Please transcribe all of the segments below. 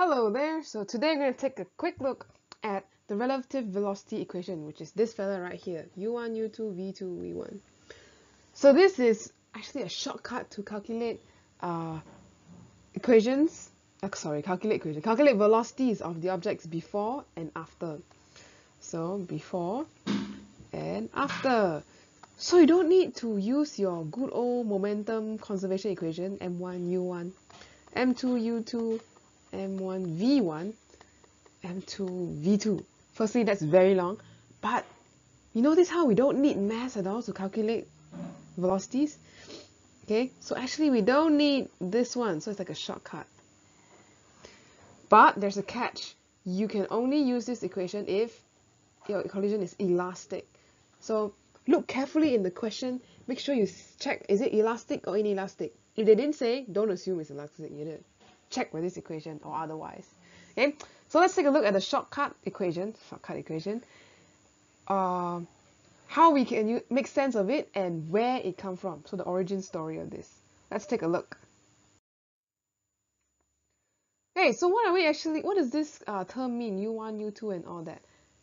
Hello there, so today we're going to take a quick look at the relative velocity equation, which is this fella right here, u1, u2, v2, v1. So this is actually a shortcut to calculate uh, equations, uh, sorry, calculate equation, calculate velocities of the objects before and after. So before and after. So you don't need to use your good old momentum conservation equation, m1, u1, m2, u2, m1 v1 m2 v2 firstly that's very long. But you notice how we don't need mass at all to calculate velocities? Okay so actually we don't need this one. So it's like a shortcut. But there's a catch. You can only use this equation if your collision is elastic. So look carefully in the question. Make sure you check is it elastic or inelastic? If they didn't say don't assume it's elastic you check with this equation or otherwise. Okay, so let's take a look at the shortcut equation, shortcut equation, uh, how we can make sense of it and where it come from. So the origin story of this. Let's take a look. Okay, so what are we actually, what does this uh, term mean, u1, u2 and all that?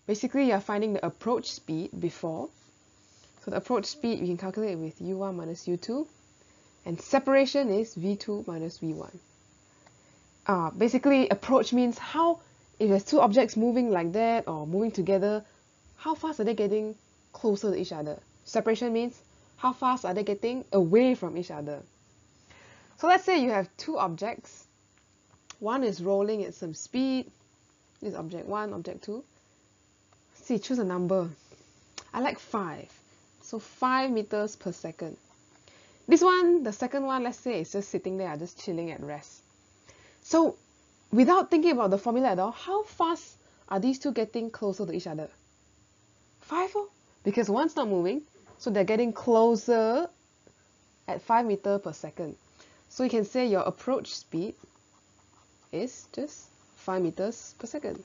Basically, you're finding the approach speed before. So the approach speed we can calculate with u1 minus u2. And separation is v2 minus v1 uh, basically approach means how if there's two objects moving like that or moving together how fast are they getting closer to each other? Separation means how fast are they getting away from each other? So let's say you have two objects. One is rolling at some speed. This is object 1 object 2 see choose a number. I like 5 so 5 meters per second. This one the second one let's say is just sitting there just chilling at rest so without thinking about the formula at all, how fast are these two getting closer to each other? Five, oh? because one's not moving, so they're getting closer at 5 meter per second. So you can say your approach speed is just 5 meters per second.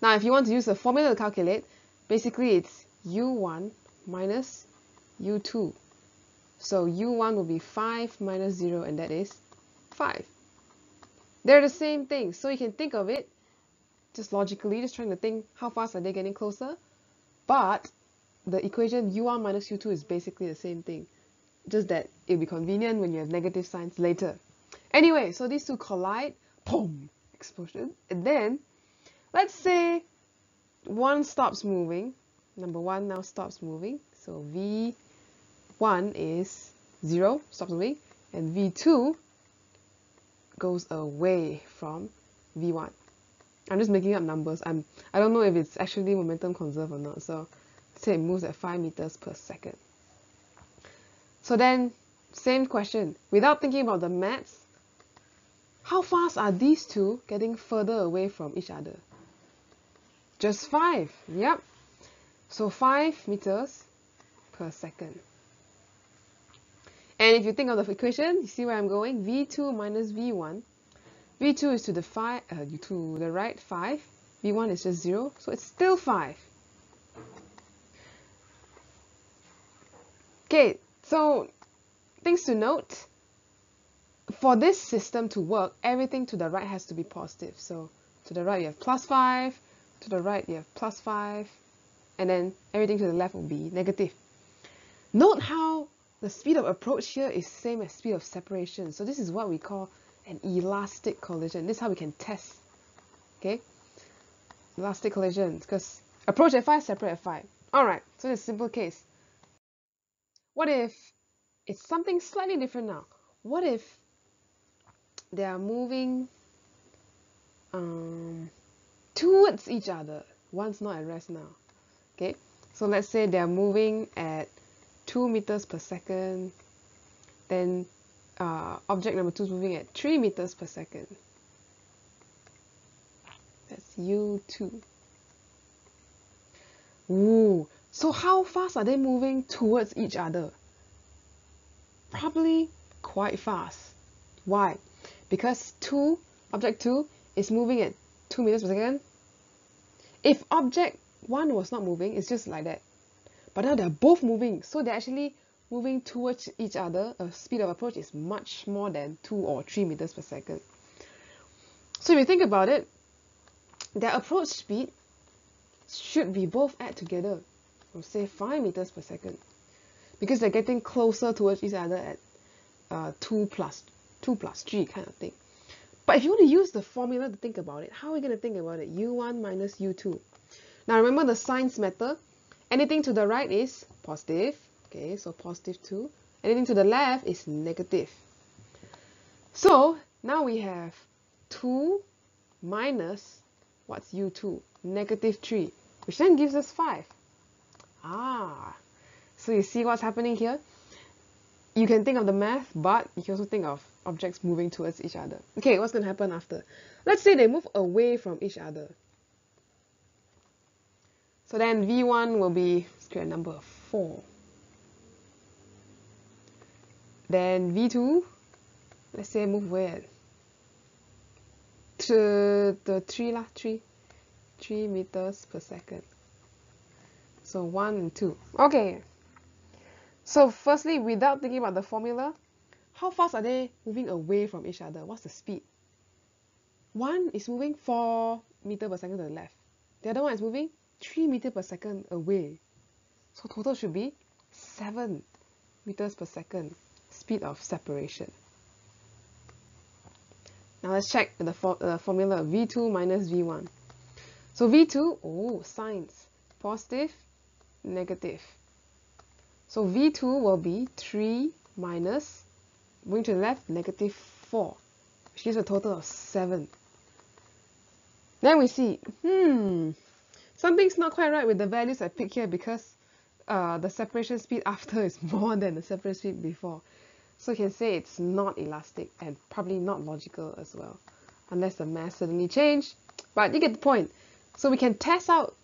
Now, if you want to use the formula to calculate, basically it's u1 minus u2. So u1 will be 5 minus 0, and that is 5. They're the same thing, so you can think of it just logically, just trying to think how fast are they getting closer. But the equation u1 minus u2 is basically the same thing, just that it'll be convenient when you have negative signs later. Anyway, so these two collide, boom, explosion, and then let's say one stops moving, number one now stops moving, so v1 is 0, stops moving, and v2 goes away from v1. I'm just making up numbers. I'm I don't know if it's actually momentum conserved or not. So say it moves at 5 meters per second. So then same question. Without thinking about the maths, how fast are these two getting further away from each other? Just 5. Yep. So 5 meters per second. And if you think of the equation, you see where I'm going? V2 minus V1. V2 is to the, five, uh, to the right 5. V1 is just 0, so it's still 5. Okay, so things to note. For this system to work, everything to the right has to be positive. So to the right you have plus 5, to the right you have plus 5, and then everything to the left will be negative. Note how the speed of approach here is same as speed of separation. So this is what we call an elastic collision. This is how we can test. Okay? Elastic collision because approach at 5, separate at 5. Alright, so a simple case. What if it's something slightly different now? What if they are moving um, towards each other? One's not at rest now. Okay, so let's say they're moving at 2 meters per second. Then uh, object number 2 is moving at 3 meters per second. That's U2. Ooh, so how fast are they moving towards each other? Probably quite fast. Why? Because 2, object 2 is moving at 2 meters per second. If object 1 was not moving, it's just like that but now they're both moving so they're actually moving towards each other a speed of approach is much more than 2 or 3 meters per second So if you think about it, their approach speed should be both add together, or say 5 meters per second, because they're getting closer towards each other at uh, 2 plus 2 plus 3 kind of thing. But if you want to use the formula to think about it, how are we going to think about it? u1 minus u2. Now remember the signs matter. Anything to the right is positive. Okay, so positive 2. Anything to the left is negative. So now we have 2 minus, what's u2? Negative 3, which then gives us 5. Ah, so you see what's happening here? You can think of the math, but you can also think of objects moving towards each other. Okay, what's going to happen after? Let's say they move away from each other. So then V1 will be, a number 4. Then V2, let's say move where? To the 3 lah, 3. 3 meters per second. So 1 and 2. Okay. So firstly, without thinking about the formula, how fast are they moving away from each other? What's the speed? One is moving 4 meter per second to the left. The other one is moving 3 meter per second away. So total should be 7 meters per second speed of separation. Now let's check the for, uh, formula V2 minus V1. So V2, oh, signs, positive, negative. So V2 will be 3 minus, moving to the left, negative 4, which gives a total of 7. Then we see, hmm, something's not quite right with the values I picked here because uh, the separation speed after is more than the separation speed before. So you can say it's not elastic and probably not logical as well, unless the mass suddenly changed. But you get the point. So we can test out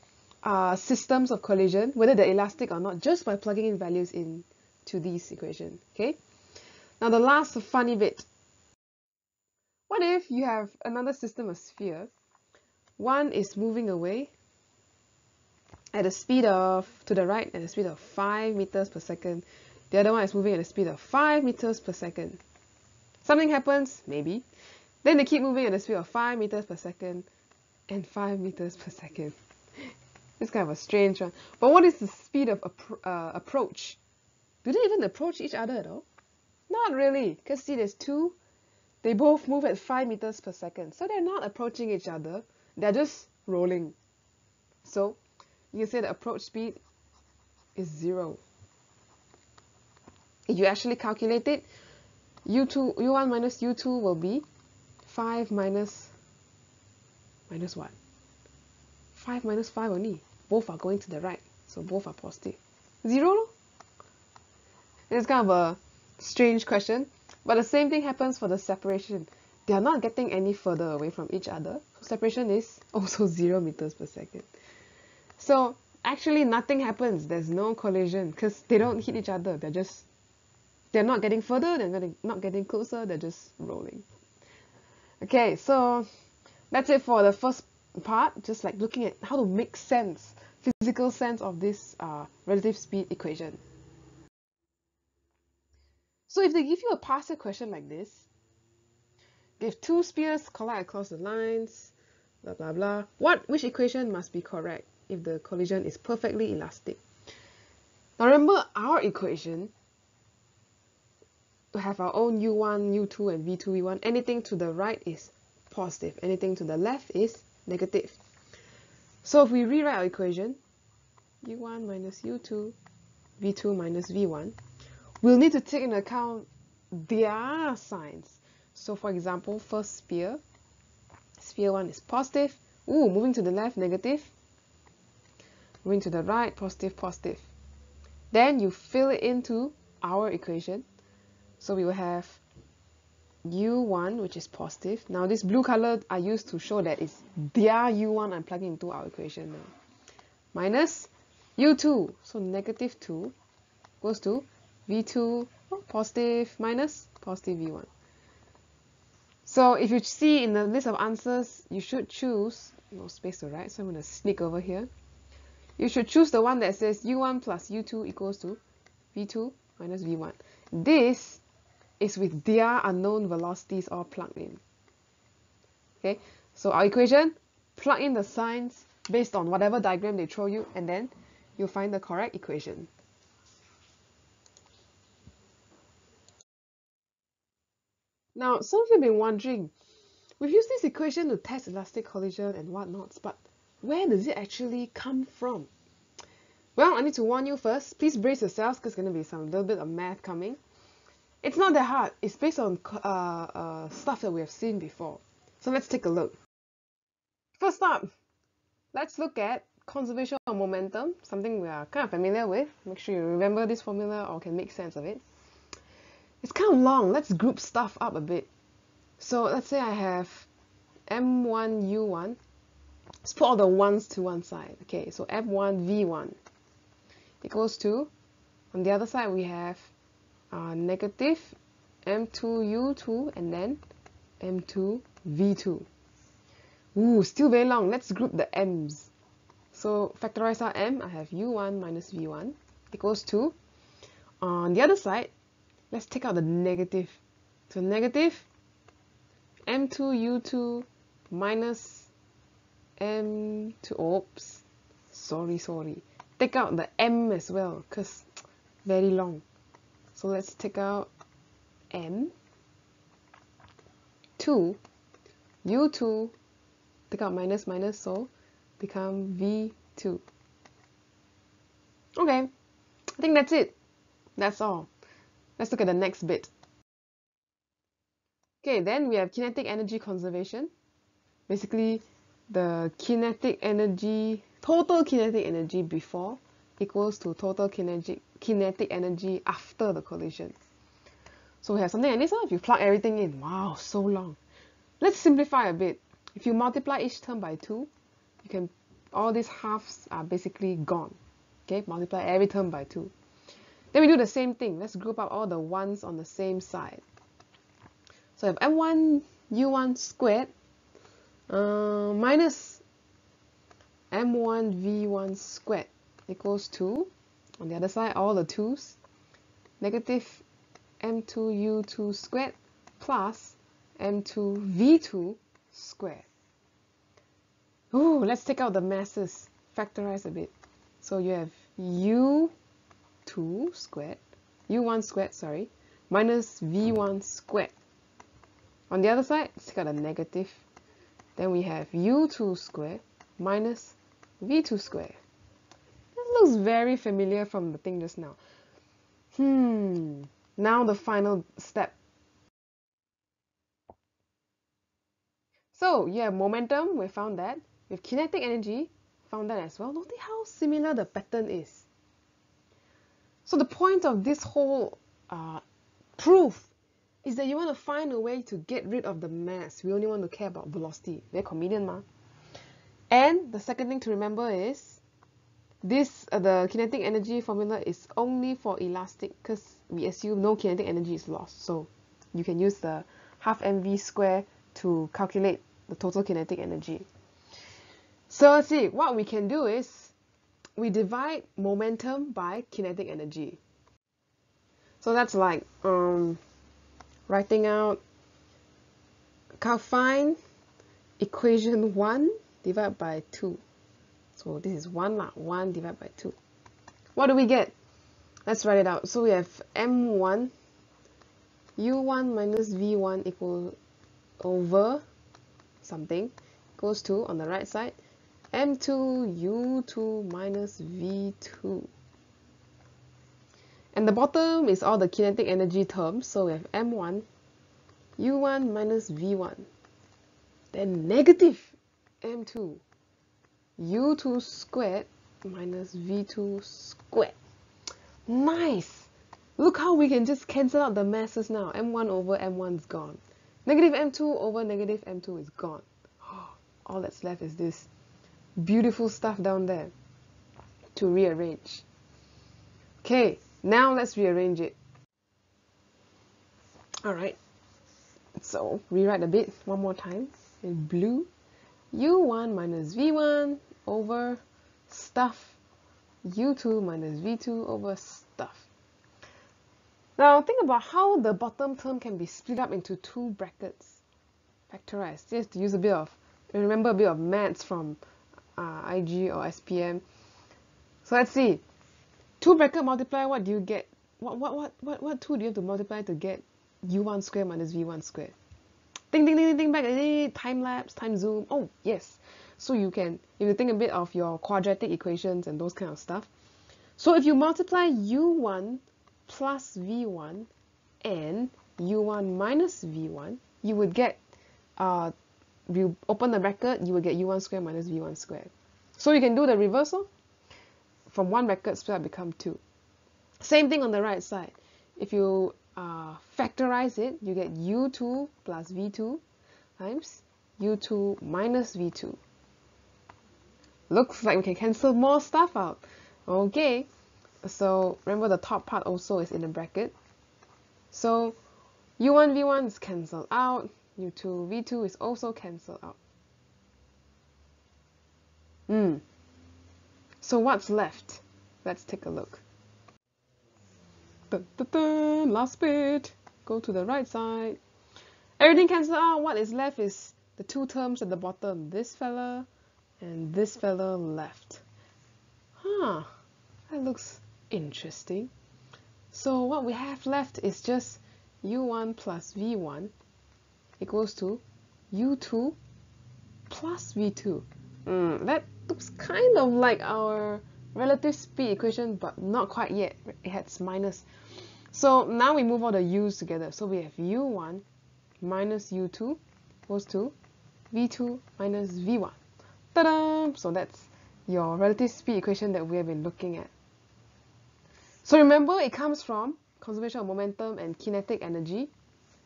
uh, systems of collision, whether they're elastic or not, just by plugging in values in to these equations. Okay. Now the last funny bit. What if you have another system of sphere? One is moving away at a speed of, to the right, at a speed of 5 meters per second. The other one is moving at a speed of 5 meters per second. Something happens, maybe. Then they keep moving at a speed of 5 meters per second and 5 meters per second. it's kind of a strange one. But what is the speed of uh, approach? Do they even approach each other at all? Not really, because see there's two. They both move at 5 meters per second. So they're not approaching each other. They're just rolling. So you can say the approach speed is 0. If you actually calculate it, u2, u1 minus u2 will be 5 minus minus what? 5 minus 5 only. Both are going to the right. So both are positive. 0 It's kind of a strange question. But the same thing happens for the separation. They are not getting any further away from each other. So separation is also 0 meters per second. So actually nothing happens. There's no collision because they don't hit each other. They're just, they're not getting further. They're getting, not getting closer. They're just rolling. Okay, so that's it for the first part, just like looking at how to make sense, physical sense of this uh, relative speed equation. So if they give you a past year question like this, if two spheres collide across the lines, blah blah blah, what which equation must be correct if the collision is perfectly elastic? Now remember our equation to have our own u1, u2, and v2, v1. Anything to the right is positive. Anything to the left is negative. So if we rewrite our equation, u1 minus u2, v2 minus v1, we'll need to take into account their signs. So for example, first sphere, sphere 1 is positive. Ooh, moving to the left, negative. Moving to the right, positive, positive. Then you fill it into our equation. So we will have u1 which is positive. Now this blue color I used to show that it's their u1 I'm plugging into our equation now. Minus u2 so negative 2 goes to v2 oh, positive minus positive v1 so if you see in the list of answers you should choose no space to write so I'm going to sneak over here you should choose the one that says u1 plus u2 equals to v2 minus v1 this is with their unknown velocities all plugged in. Okay, so our equation, plug in the signs based on whatever diagram they throw you, and then you'll find the correct equation. Now, some of you have been wondering, we've used this equation to test elastic collision and whatnots, but where does it actually come from? Well, I need to warn you first, please brace yourselves because there's going to be some little bit of math coming. It's not that hard, it's based on uh, uh, stuff that we have seen before. So let's take a look. First up, let's look at conservation of momentum, something we are kind of familiar with. Make sure you remember this formula or can make sense of it. It's kind of long. Let's group stuff up a bit. So let's say I have M1, U1. Let's put all the ones to one side. Okay, so M1, V1 equals to, on the other side we have uh, negative M2, U2 and then M2, V2. Ooh, still very long. Let's group the M's. So factorize our M. I have U1 minus V1 equals to, on the other side, let's take out the negative. So negative m2u2 minus m2, oops, sorry, sorry. Take out the m as well, because very long. So let's take out m, 2, u2, take out minus minus, so become v2. Okay, I think that's it. That's all. Let's look at the next bit. Okay, then we have kinetic energy conservation. Basically, the kinetic energy, total kinetic energy before equals to total kinetic, kinetic energy after the collision. So we have something like this. Oh, if you plug everything in, wow, so long. Let's simplify a bit. If you multiply each term by 2, you can all these halves are basically gone. Okay, multiply every term by 2. Then we do the same thing. Let's group up all the ones on the same side. So if m1 u1 squared uh, minus m1 v1 squared equals to, on the other side, all the 2's, negative m2 u2 squared plus m2 v2 squared. Ooh, let's take out the masses, factorize a bit. So you have u 2 squared, u1 squared, sorry, minus v1 squared. On the other side, let's got a negative. Then we have u2 squared minus v2 squared. This looks very familiar from the thing just now. Hmm, now the final step. So, yeah, momentum, we found that. With kinetic energy, found that as well. Notice how similar the pattern is. So the point of this whole uh, proof is that you want to find a way to get rid of the mass. We only want to care about velocity. Very convenient, ma. And the second thing to remember is this uh, the kinetic energy formula is only for elastic because we assume no kinetic energy is lost. So you can use the half mv square to calculate the total kinetic energy. So let's see, what we can do is we divide momentum by kinetic energy. So that's like um, writing out, find equation 1 divided by 2. So this is 1 lah, 1 divided by 2. What do we get? Let's write it out. So we have m1 u1 minus v1 equal over something equals to on the right side m2 u2 minus v2 and the bottom is all the kinetic energy terms. So we have m1 u1 minus v1 then negative m2 u2 squared minus v2 squared. Nice! Look how we can just cancel out the masses now. M1 over m1 is gone. Negative m2 over negative m2 is gone. All that's left is this beautiful stuff down there to rearrange. Okay, now let's rearrange it. Alright, so rewrite a bit one more time in blue. u1 minus v1 over stuff u2 minus v2 over stuff. Now think about how the bottom term can be split up into two brackets. factorize. Just to use a bit of, remember a bit of maths from uh, IG or SPM. So let's see. 2 bracket multiply, what do you get? What, what, what, what, what 2 do you have to multiply to get u1 squared minus v1 squared? Ding, ding, ding, ding, back, time lapse, time zoom. Oh, yes. So you can, if you think a bit of your quadratic equations and those kind of stuff. So if you multiply u1 plus v1 and u1 minus v1, you would get, uh, you open the bracket, you will get u1 squared minus v1 squared. So you can do the reversal. From one bracket split become two. Same thing on the right side. If you uh, factorize it, you get u2 plus v2 times u2 minus v2. Looks like we can cancel more stuff out. Okay, so remember the top part also is in a bracket. So u1 v1 is cancelled out, u2 v2 is also cancelled out. Hmm. So what's left? Let's take a look. Dun, dun, dun, last bit. Go to the right side. Everything cancels out. What is left is the two terms at the bottom. This fella and this fella left. Huh. That looks interesting. So what we have left is just u1 plus v1 equals to u2 plus v2. Mm, that looks kind of like our relative speed equation, but not quite yet. It has minus. So now we move all the u's together. So we have u1 minus u2 equals to v2 minus v1. Ta-da! So that's your relative speed equation that we have been looking at. So remember, it comes from conservation of momentum and kinetic energy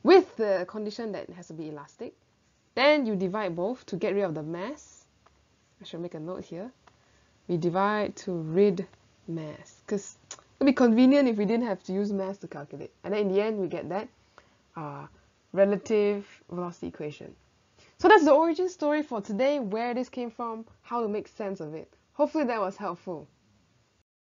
with the condition that it has to be elastic. Then you divide both to get rid of the mass. I should make a note here. We divide to rid mass because it would be convenient if we didn't have to use mass to calculate. And then in the end, we get that uh, relative velocity equation. So that's the origin story for today, where this came from, how to make sense of it. Hopefully that was helpful.